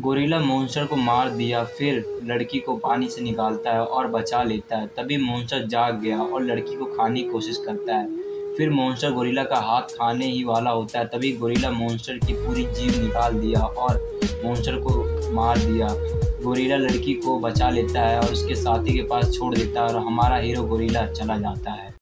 Gorilla monster को मार दिया, फिर लड़की को पानी से निकालता है और बचा लेता है। तभी मोन्स्टर जाग गया और लड़की को खाने की कोशिश करता है। फिर मोन्स्टर गोरिल्ला का हाथ खाने ही वाला होता है। तभी गोरिल्ला मोन्स्टर की पूरी जीव निकाल दिया और मोन्स्टर को मार दिया। गोरिल्ला लड़की को बचा लेता है और उसके साथी के पास छोड़ देता है और हमारा हीरो गोरिल्ला चला जाता है।